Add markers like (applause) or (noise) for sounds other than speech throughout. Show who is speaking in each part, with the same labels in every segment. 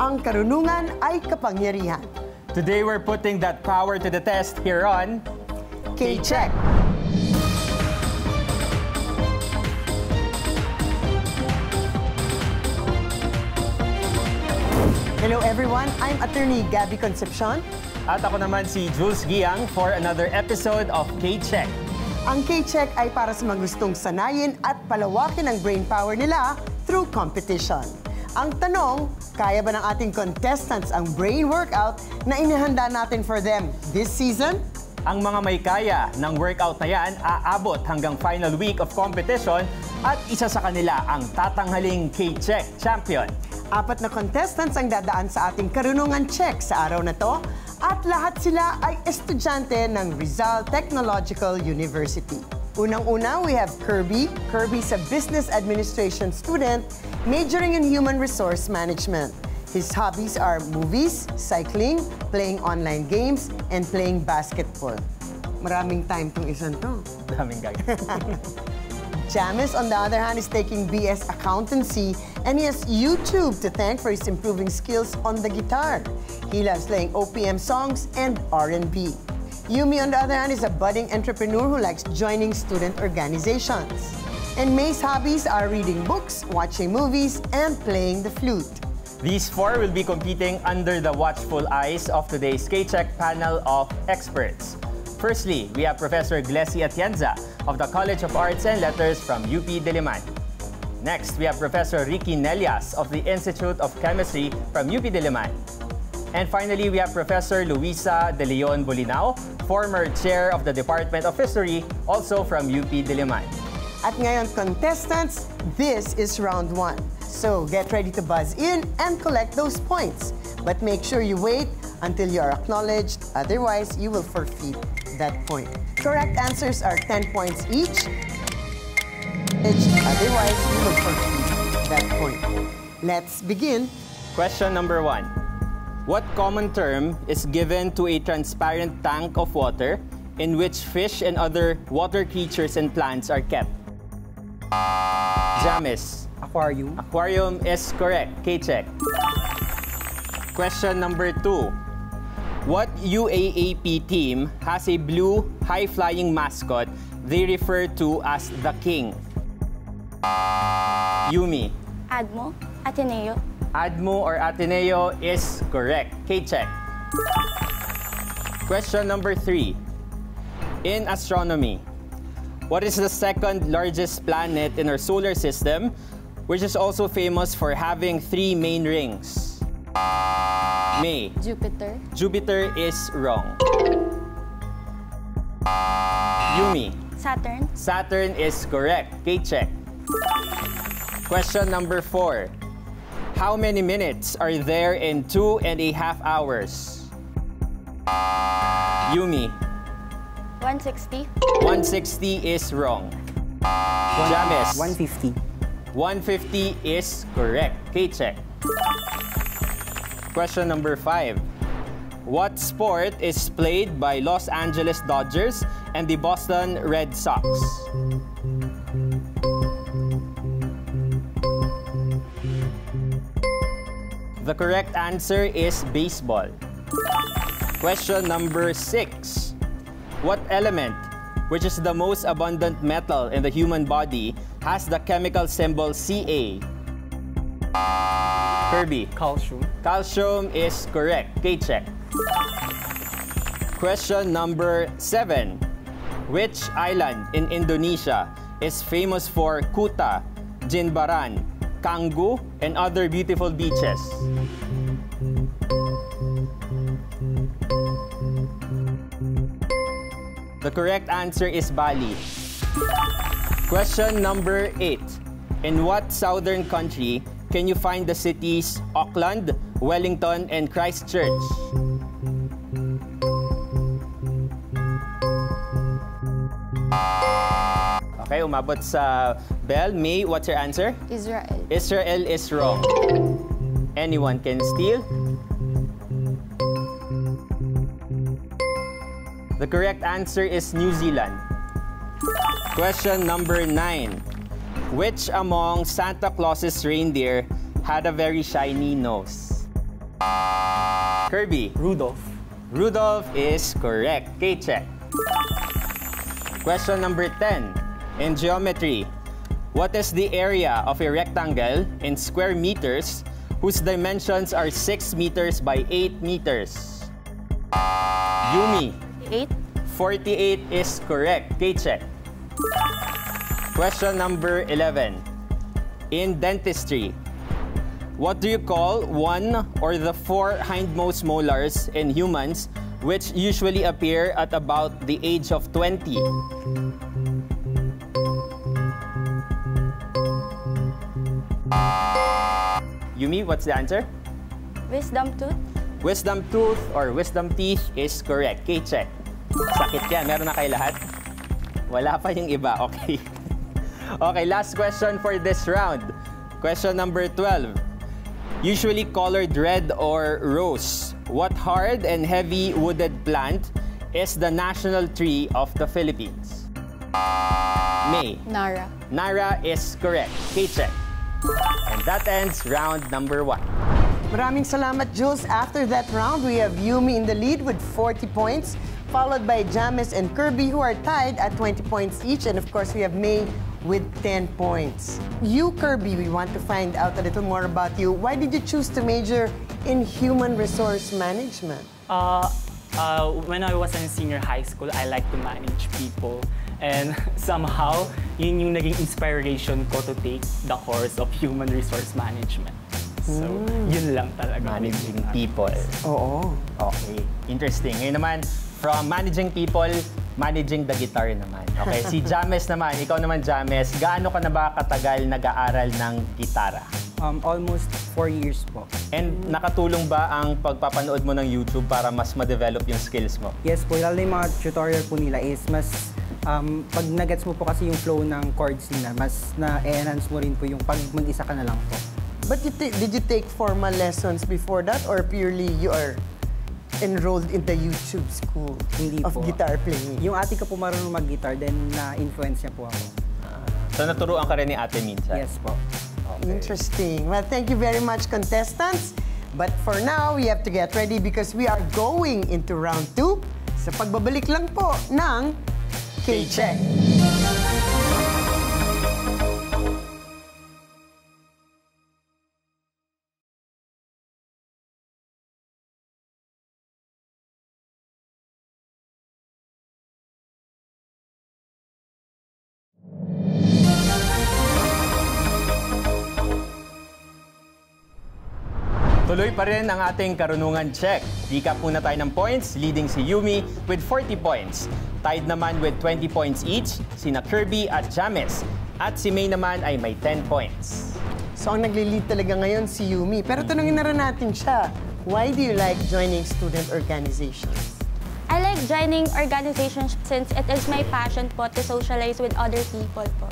Speaker 1: Ang karunungan ay kapangyarihan.
Speaker 2: Today we're putting that power to the test here on
Speaker 1: K-Check. Hello everyone, I'm attorney Gabby Concepcion.
Speaker 2: At ako naman si Jules Giang for another episode of K-Check.
Speaker 1: Ang K-Check ay para sa mga gustong sanayin at palawakin ang brain power nila through competition. Ang tanong, kaya ba ng ating contestants ang brain workout na inihanda natin for them this season?
Speaker 2: Ang mga may kaya ng workout na yan aabot hanggang final week of competition at isa sa kanila ang tatanghaling K-Check champion.
Speaker 1: Apat na contestants ang dadaan sa ating karunungan check sa araw na to at lahat sila ay estudyante ng Rizal Technological University. Unang-una, we have Kirby. Kirby's a business administration student majoring in human resource management. His hobbies are movies, cycling, playing online games, and playing basketball. Maraming time tong isang to.
Speaker 2: Daming. (laughs)
Speaker 1: Jamis, on the other hand, is taking BS Accountancy and he has YouTube to thank for his improving skills on the guitar. He loves playing OPM songs and R&B. Yumi, on the other hand, is a budding entrepreneur who likes joining student organizations. And May's hobbies are reading books, watching movies, and playing the flute.
Speaker 2: These four will be competing under the watchful eyes of today's K-Check panel of experts. Firstly, we have Professor Glecy Atienza of the College of Arts and Letters from UP Diliman. Next, we have Professor Ricky Nellas of the Institute of Chemistry from UP Diliman. And finally, we have Professor Luisa De Leon Bolinao, former chair of the Department of History, also from UP Diliman.
Speaker 1: At ngayon, contestants, this is round one. So get ready to buzz in and collect those points. But make sure you wait until you are acknowledged, otherwise you will forfeit that point. Correct answers are 10 points each. Otherwise, you will forfeit that point. Let's begin.
Speaker 2: Question number one. What common term is given to a transparent tank of water in which fish and other water creatures and plants are kept? Jamis.
Speaker 3: Aquarium.
Speaker 2: Aquarium is correct. K-check. Question number two. What UAAP team has a blue high-flying mascot they refer to as the King? Yumi.
Speaker 4: Admo, Ateneo,
Speaker 2: Admo or Ateneo is correct. K-check. Question number three. In astronomy, what is the second largest planet in our solar system, which is also famous for having three main rings? May.
Speaker 4: Jupiter,
Speaker 2: Jupiter is wrong. Yumi.
Speaker 4: Saturn,
Speaker 2: Saturn is correct. K-check. Question number four. How many minutes are there in two and a half hours? Yumi.
Speaker 4: 160,
Speaker 2: 160 is wrong. Jamis.
Speaker 3: 150.
Speaker 2: 150 is correct. K-check. Question number five. What sport is played by Los Angeles Dodgers and the Boston Red Sox? The correct answer is baseball. Question number six. What element, which is the most abundant metal in the human body, has the chemical symbol Ca? Kirby.
Speaker 3: Calcium.
Speaker 2: Calcium is correct. K-check. Question number seven. Which island in Indonesia is famous for Kuta, Jimbaran, Canggu, and other beautiful beaches? The correct answer is Bali. Question number eight. In what southern country can you find the cities Auckland, Wellington, and Christchurch? Okay, umabot sa bell. May, what's your answer?
Speaker 4: Israel,
Speaker 2: Israel is wrong. Anyone can steal? The correct answer is New Zealand. Question number nine. Which among Santa Claus's reindeer had a very shiny nose? Kirby.
Speaker 3: Rudolph.
Speaker 2: Rudolph is correct. K-check. Question number 10. In geometry, what is the area of a rectangle in square meters whose dimensions are 6 meters by 8 meters? Yumi.
Speaker 4: 8.
Speaker 2: 48 is correct. K-check. Question number 11. In dentistry, what do you call one or the four hindmost molars in humans which usually appear at about the age of 20? Yumi, what's the answer?
Speaker 4: Wisdom tooth.
Speaker 2: Wisdom tooth or wisdom teeth is correct. K-check. Sakit yan. Meron na kayo lahat? Wala pa yung iba. (laughs) Okay. Okay, last question for this round. Question number 12. Usually colored red or rose, what hard and heavy wooded plant is the national tree of the Philippines? May.
Speaker 4: Nara.
Speaker 2: Nara is correct. K-check. And that ends round number one.
Speaker 1: Maraming salamat, Jules. After that round, we have Yumi in the lead with 40 points, followed by Jamis and Kirby, who are tied at 20 points each. And of course, we have May with 10 points. You, Kirby, we want to find out a little more about you. Why did you choose to major in human resource management?
Speaker 3: Uh, uh, when I was in senior high school, I like to manage people. And (laughs) somehow, yun yung naging inspiration ko to take the course of human resource management. So, yun lang talaga.
Speaker 2: Managing people.
Speaker 1: Oo.
Speaker 2: Okay. Interesting. Ngayon naman, from managing people, managing the guitar naman. Okay, si (laughs) James naman, ikaw naman James, gaano ka na ba katagal nag-aaral ng gitara?
Speaker 5: Um, almost four years po.
Speaker 2: And nakatulong ba ang pagpapanood mo ng YouTube para mas ma-develop yung skills mo?
Speaker 5: Yes po, lalo na yung mga tutorial po nila is mas, um, pag nagets mo po kasi yung flow ng chords nila, mas na-enhance mo rin po yung pag mag-isa ka na lang po.
Speaker 1: But you did you take formal lessons before that or purely you are enrolled in the YouTube school
Speaker 5: Hindi
Speaker 1: of
Speaker 5: po.
Speaker 1: guitar playing?
Speaker 5: Yung ate ko po marunong mag-guitar, then na-influence niya po ako.
Speaker 2: So naturuan ka rin ni ate minsan?
Speaker 5: Yes po.
Speaker 1: Interesting. Well, thank you very much, contestants. But for now, we have to get ready because we are going into round two sa pagbabalik lang po ng K-Check.
Speaker 2: Tuloy pa rin ang ating karunungan check. Recap muna tayo ng points, leading si Yumi with 40 points. Tied naman with 20 points each, sina Kirby at James. At si May naman ay may 10 points.
Speaker 1: So, ang nagli-lead talaga ngayon si Yumi. Pero tanungin na rin natin siya, why do you like joining student organizations?
Speaker 4: I like joining organizations since it is my passion po to socialize with other people po.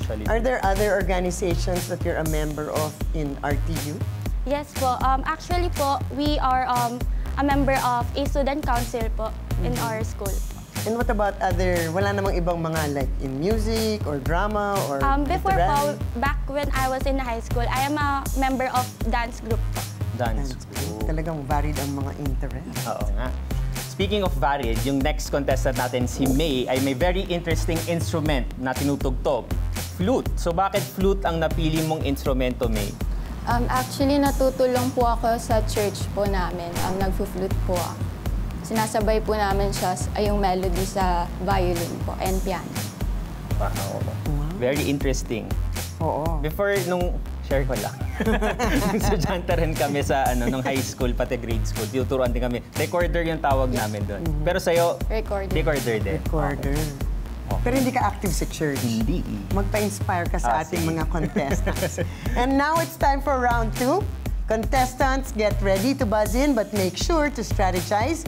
Speaker 2: Socially.
Speaker 1: Are there other organizations that you're a member of in RTU?
Speaker 4: Yes po. Um, actually po, we are um, a member of a student council po in our school.
Speaker 1: And what about other, wala namang ibang mga like in music or drama or
Speaker 4: Um, before po, back when I was in high school, I am a member of dance group po.
Speaker 2: Dance.
Speaker 1: Talagang varied ang mga interest.
Speaker 2: Oo nga. Speaking of varied, yung next contestant natin, si May, ay may very interesting instrument na tinutugtog. Flute. So bakit flute ang napili mong instrumento, May?
Speaker 6: Um, actually, natutulong po ako sa church po namin. Um, Nagfo-flute po ako. Sinasabay po namin siya ay yung melody sa violin po and piano.
Speaker 2: Wow. Very interesting.
Speaker 1: Oo.
Speaker 2: Before, nung share ko lang. nung (laughs) estudyante rin kami sa ano, nung high school, pati grade school. Tinuturuan din kami. Recorder yung tawag namin doon. Pero sa'yo,
Speaker 6: Recorder.
Speaker 2: recorder din.
Speaker 1: Recorder. Pero hindi ka active sa church.
Speaker 2: Hindi.
Speaker 1: Magpa-inspire ka sa
Speaker 2: Ah,
Speaker 1: ating mga (laughs) contestants. And now it's time for round two. Contestants, get ready to buzz in but make sure to strategize.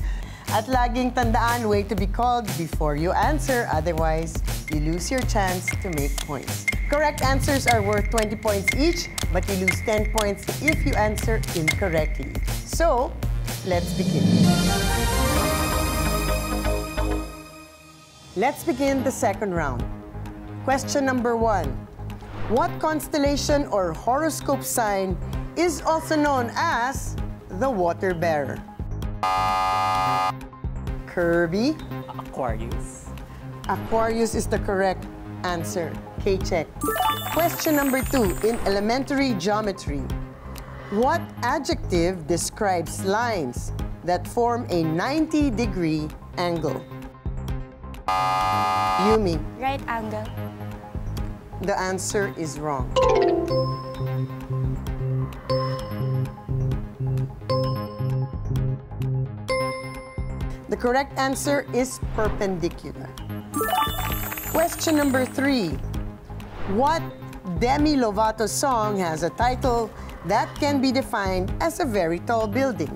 Speaker 1: At laging tandaan, wait to be called before you answer. Otherwise, you lose your chance to make points. Correct answers are worth 20 points each, but you lose 10 points if you answer incorrectly. So, let's begin. Let's begin the second round. Question number one. What constellation or horoscope sign is also known as the water bearer? Kirby?
Speaker 3: Aquarius.
Speaker 1: Aquarius is the correct answer. K-check. Question number two. In elementary geometry, what adjective describes lines that form a 90-degree angle? Yumi,
Speaker 4: Right angle.
Speaker 1: the answer is wrong. The correct answer is perpendicular. Question number three. What Demi Lovato song has a title that can be defined as a very tall building?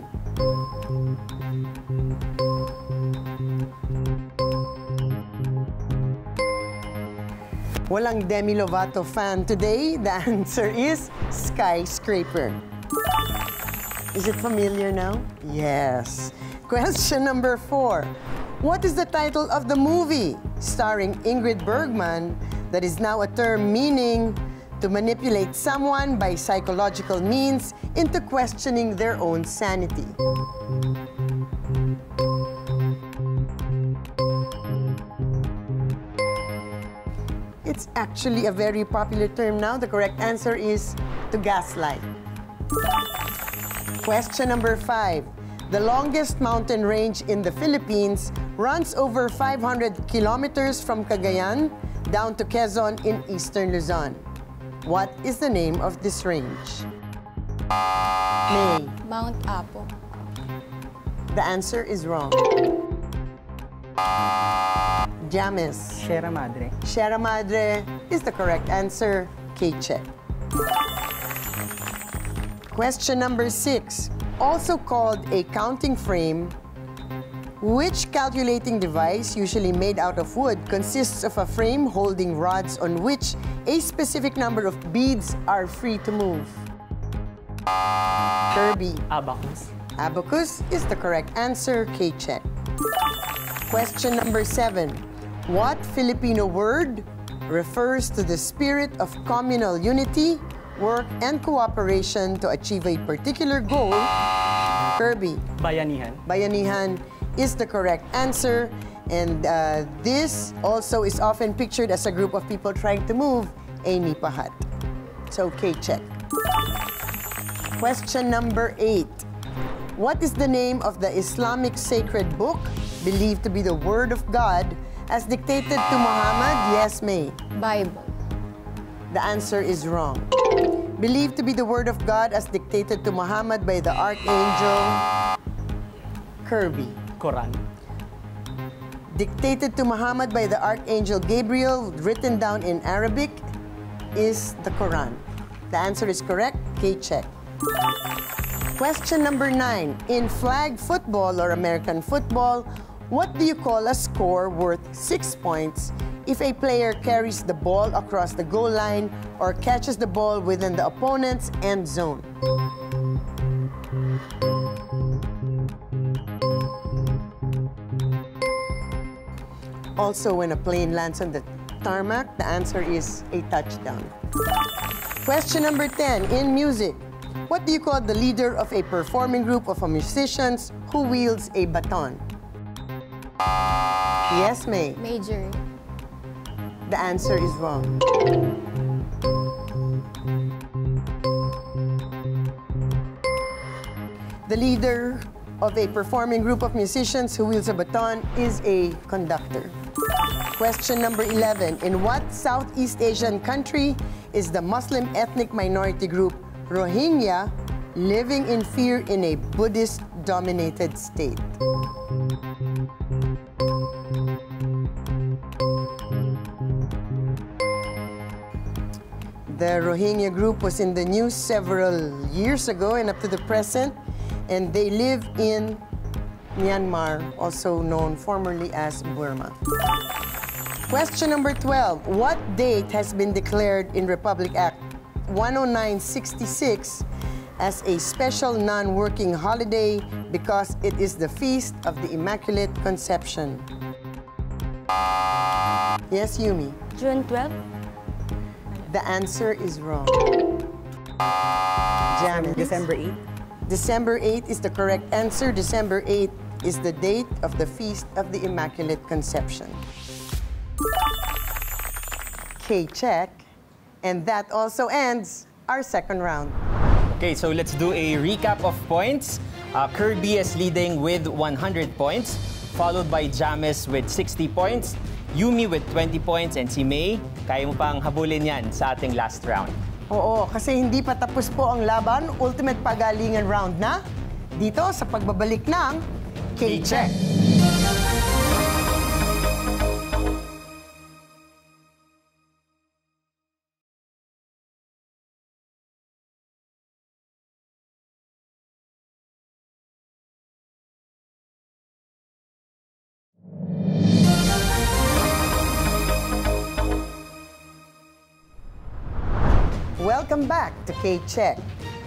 Speaker 1: Walang Demi Lovato fan today. The answer is skyscraper. Is it familiar now? Yes. Question number four. What is the title of the movie starring Ingrid Bergman that is now a term meaning to manipulate someone by psychological means into questioning their own sanity? It's actually a very popular term now. The correct answer is to gaslight. Question number five. The longest mountain range in the Philippines runs over 500 kilometers from Cagayan down to Quezon in eastern Luzon. What is the name of this range? May.
Speaker 6: Mount Apo.
Speaker 1: The answer is wrong. James.
Speaker 5: Sierra Madre.
Speaker 1: Sierra Madre is the correct answer. K-check. Question number six. Also called a counting frame, which calculating device, usually made out of wood, consists of a frame holding rods on which a specific number of beads are free to move? Kirby.
Speaker 3: Abacus.
Speaker 1: Abacus is the correct answer. K-check. Question number seven. What Filipino word refers to the spirit of communal unity, work, and cooperation to achieve a particular goal? Kirby.
Speaker 3: Bayanihan.
Speaker 1: Bayanihan is the correct answer. And uh, this also is often pictured as a group of people trying to move a nipa hut. So, K-check. Question number eight. What is the name of the Islamic sacred book believed to be the Word of God as dictated to Muhammad? Yes, May.
Speaker 6: Bible.
Speaker 1: The answer is wrong. Believed to be the Word of God as dictated to Muhammad by the Archangel Kirby.
Speaker 3: Quran.
Speaker 1: Dictated to Muhammad by the Archangel Gabriel, written down in Arabic, is the Quran. The answer is correct. K-check. Question number nine. In flag football or American football, what do you call a score worth six points if a player carries the ball across the goal line or catches the ball within the opponent's end zone? Also, when a plane lands on the tarmac, the answer is a touchdown. Question number 10. In music, what do you call the leader of a performing group of musicians who wields a baton? Yes, May.
Speaker 6: Major.
Speaker 1: The answer is wrong. The leader of a performing group of musicians who wields a baton is a conductor. Question number 11. In what Southeast Asian country is the Muslim ethnic minority group Rohingya living in fear in a Buddhist-dominated state? The Rohingya group was in the news several years ago and up to the present, and they live in Myanmar, also known formerly as Burma. Question number 12. What date has been declared in Republic Act 10966 as a special non-working holiday because it is the feast of the Immaculate Conception? Yes, Yumi.
Speaker 4: June 12?
Speaker 1: The answer is wrong. Janice.
Speaker 5: December 8.
Speaker 1: December 8 is the correct answer. December 8 is the date of the Feast of the Immaculate Conception. Okay, check. And that also ends our second round.
Speaker 2: Okay, so let's do a recap of points. Uh, Kirby is leading with 100 points, followed by Jamis with 60 points, Yumi with 20 points, and si May, kaya mo pang habulin yan sa ating last round.
Speaker 1: Oo, kasi hindi pa tapos po ang laban. Ultimate pagalingan round na. Dito sa pagbabalik ng K-Check. 4K check.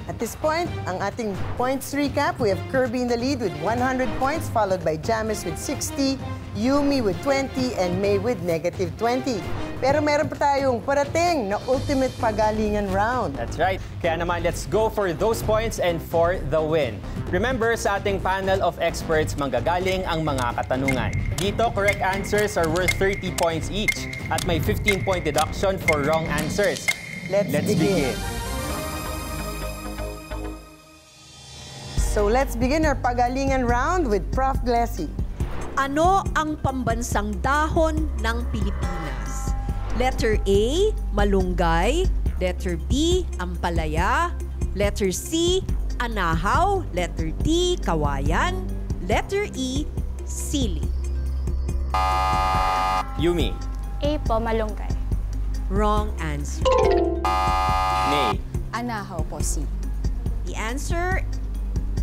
Speaker 1: At this point, ang ating points recap, we have Kirby in the lead with 100 points, followed by Jamis with 60, Yumi with 20, and May with negative 20. Pero meron pa tayong parating na ultimate pagalingan round.
Speaker 2: That's right. Kaya naman, let's go for those points and for the win. Remember, sa ating panel of experts, manggagaling ang mga katanungan. Dito, correct answers are worth 30 points each at may 15-point deduction for wrong answers.
Speaker 1: Let's,
Speaker 2: let's
Speaker 1: begin.
Speaker 2: begin.
Speaker 1: So let's begin our pagalingan round with Prof. Glessy.
Speaker 7: Ano ang pambansang dahon ng Pilipinas? Letter A, malunggay. Letter B, ampalaya. Letter C, anahaw. Letter D, kawayan. Letter E, sili.
Speaker 2: Yumi,
Speaker 4: A po, malunggay.
Speaker 7: Wrong answer.
Speaker 2: May,
Speaker 6: Anahaw po, C.
Speaker 7: The answer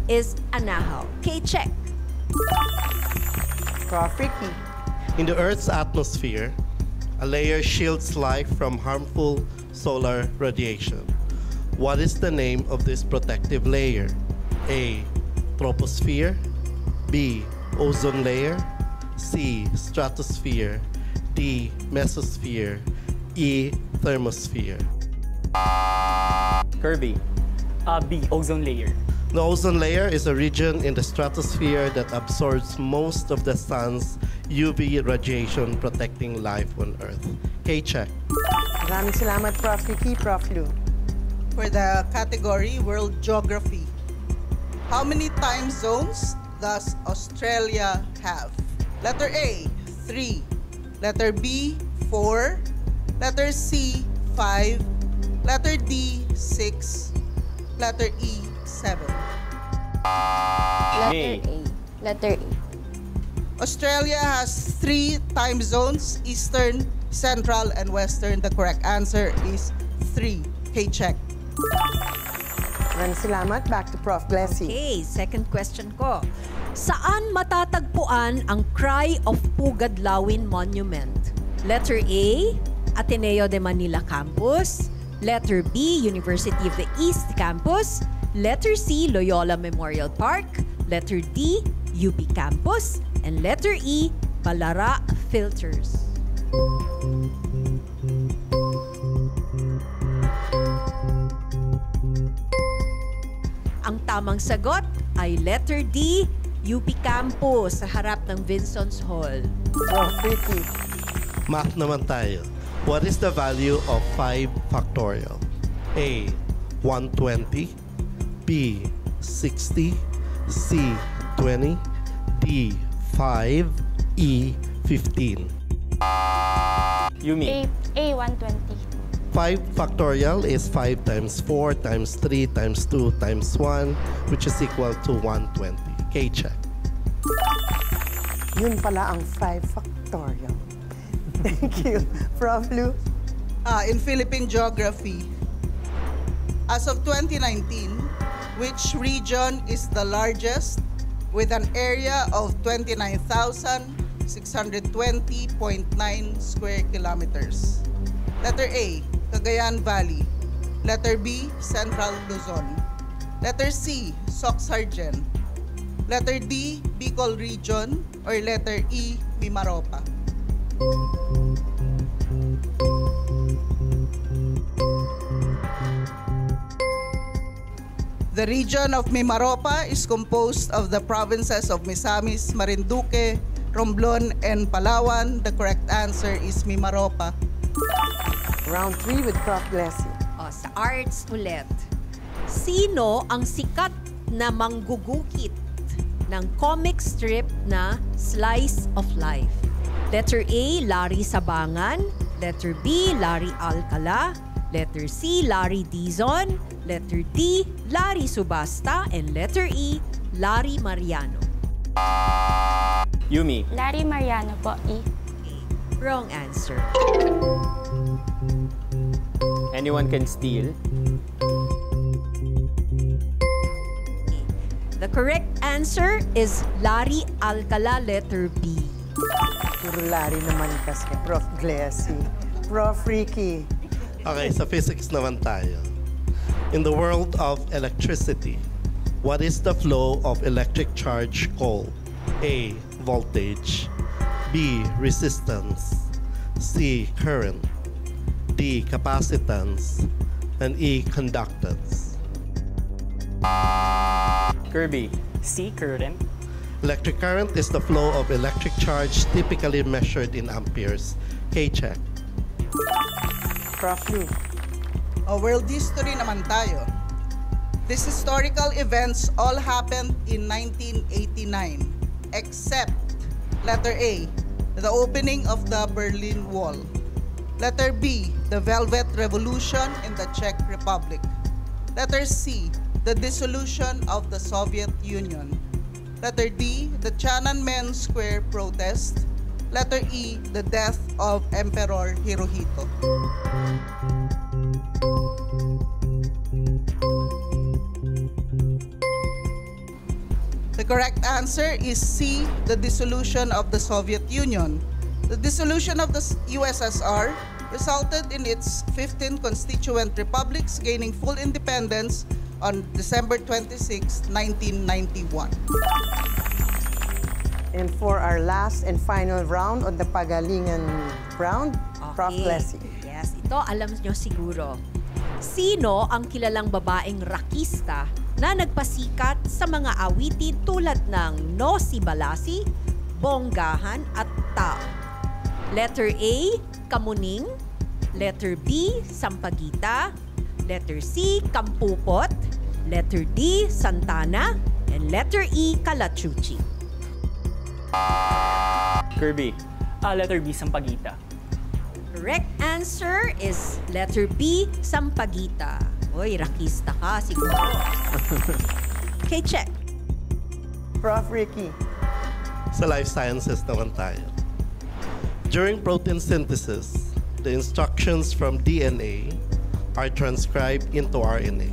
Speaker 7: is anahaw. Okay, check.
Speaker 1: Prof.
Speaker 8: In the Earth's atmosphere, a layer shields life from harmful solar radiation. What is the name of this protective layer? A. Troposphere. B. Ozone layer. C. Stratosphere. D. Mesosphere. E. Thermosphere.
Speaker 2: Kirby,
Speaker 3: Uh, B, ozone layer.
Speaker 8: The ozone layer is a region in the stratosphere that absorbs most of the sun's UV radiation, protecting life on Earth. K-check.
Speaker 1: Maraming salamat, Prof. Ricky. Prof. Lu.
Speaker 9: for the category World Geography. How many time zones does Australia have? Letter A, 3. Letter B, 4. Letter C, 5. Letter D, 6. Letter E, 7.
Speaker 6: Letter
Speaker 2: May.
Speaker 6: A. Letter A.
Speaker 9: Australia has three time zones Eastern, Central, and Western. The correct answer is 3. Okay, check.
Speaker 1: Maraming salamat. Back to Prof. Glessy.
Speaker 7: Okay, second question ko. Saan matatagpuan ang Cry of Pugadlawin Monument? Letter A, Ateneo de Manila Campus. Letter B, University of the East Campus. Letter C, Loyola Memorial Park. Letter D, UP Campus. And letter E, Balara Filters. Ang tamang sagot ay letter D, UP Campus sa harap ng Vinson's Hall.
Speaker 1: Prof. Ricky.
Speaker 8: Math naman tayo. What is the value of 5 factorial? A. 120 B. 60 C. 20 D. 5 E. 15
Speaker 2: Yumi,
Speaker 4: A, A, 120.
Speaker 8: 5 factorial is 5 times 4 times 3 times 2 times 1 which is equal to 120. K-check.
Speaker 1: Yun pala ang 5 factorial. Thank you. Prof. Lu.
Speaker 9: Uh, in Philippine geography, as of 2019, which region is the largest with an area of 29,620.9 square kilometers? Letter A, Cagayan Valley. Letter B, Central Luzon. Letter C, Soxargen. Letter D, Bicol Region. Or letter E, Mimaropa. The region of Mimaropa is composed of the provinces of Misamis, Marinduque, Romblon, and Palawan. The correct answer is Mimaropa.
Speaker 1: Round 3 with Prof. Glessy.
Speaker 7: O, sa arts ulit. Sino ang sikat na manggugukit ng comic strip na Slice of Life? Letter A, Larry Sabangan. Letter B, Larry Alcala. Letter C, Larry Dizon. Letter D, Larry Subasta. And letter E, Larry Mariano.
Speaker 2: Yumi.
Speaker 4: Larry Mariano po, E.
Speaker 7: Wrong answer.
Speaker 2: Anyone can steal.
Speaker 7: The correct answer is Larry Alcala, letter B.
Speaker 1: Puro lari naman kasi. Prof. Glessy. Prof. Ricky.
Speaker 8: Okay, sa physics naman tayo. In the world of electricity, what is the flow of electric charge called? A. Voltage. B. Resistance. C. Current. D. Capacitance. And E. Conductance.
Speaker 2: Kirby.
Speaker 3: C, current.
Speaker 8: Electric current is the flow of electric charge typically measured in amperes. K-check.
Speaker 1: Prof. Lou.
Speaker 9: O world history naman tayo. These historical events all happened in 1989, except letter A, the opening of the Berlin Wall. Letter B, the Velvet Revolution in the Czech Republic. Letter C, the dissolution of the Soviet Union. Letter D, the Tiananmen Square protest. Letter E, the death of Emperor Hirohito. The correct answer is C, the dissolution of the Soviet Union. The dissolution of the USSR resulted in its 15 constituent republics gaining full independence on December 26, 1991.
Speaker 1: And for our last and final round on the Pagalingan round, Prof.
Speaker 7: Okay.
Speaker 1: Glessy.
Speaker 7: Yes, ito alam nyo siguro. Sino ang kilalang babaeng rakista na nagpasikat sa mga awitin tulad ng No Si Balasi, Bonggahan at Tao? Letter A, Kamuning. Letter B, Sampagita. Letter C, Kampupot. Letter D, Santana. And letter E, Kalachuchi.
Speaker 2: Kirby.
Speaker 3: Ah, letter B, Sampaguita.
Speaker 7: Correct answer is letter B, Sampaguita. Uy, rakista ka siguro. (laughs) okay, check.
Speaker 1: Prof. Ricky.
Speaker 8: Sa life sciences naman tayo. During protein synthesis, the instructions from DNA are transcribed into RNA.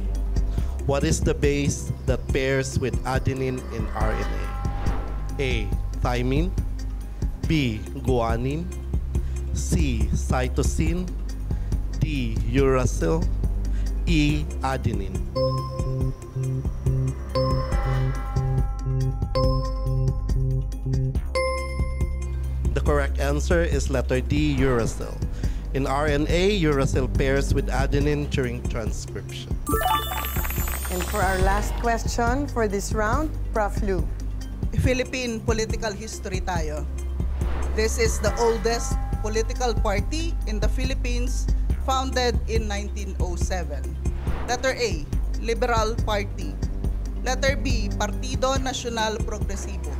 Speaker 8: What is the base that pairs with adenine in RNA? A. Thymine. B. Guanine. C. Cytosine. D. Uracil. E. Adenine. The correct answer is letter D, uracil. In RNA, uracil pairs with adenine during transcription.
Speaker 1: And for our last question for this round, Prof. Lou.
Speaker 9: Philippine political history tayo. This is the oldest political party in the Philippines founded in 1907. Letter A, Liberal Party. Letter B, Partido Nacional Progresivo.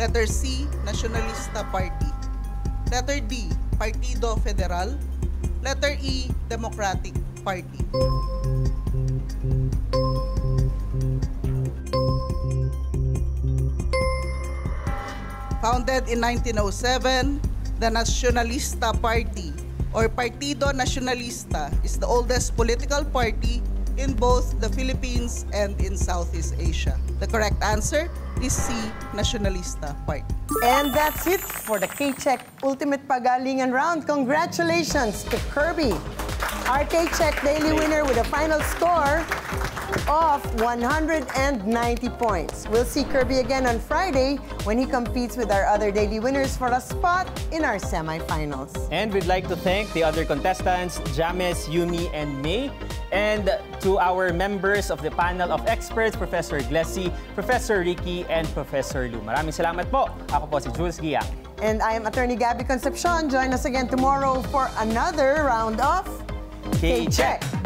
Speaker 9: Letter C, Nacionalista Party. Letter D, Partido Federal. Letter E, Democratic Party. Founded in 1907, the Nacionalista Party or Partido Nacionalista is the oldest political party in both the Philippines and in Southeast Asia. The correct answer is C, Nacionalista Party.
Speaker 1: And that's it for the K-Check Ultimate Pagalingan round. Congratulations to Kirby, our K-Check daily winner with a final score of 190 points. We'll see Kirby again on Friday when he competes with our other daily winners for a spot in our semifinals.
Speaker 2: And we'd like to thank the other contestants, James, Yumi, and May. And to our members of the panel of experts, Professor Glecy, Professor Ricky, and Professor Lu. Maraming salamat po. Ako po si Jules Gia.
Speaker 1: And I am Attorney Gabby Concepcion. Join us again tomorrow for another round of
Speaker 2: K-Check.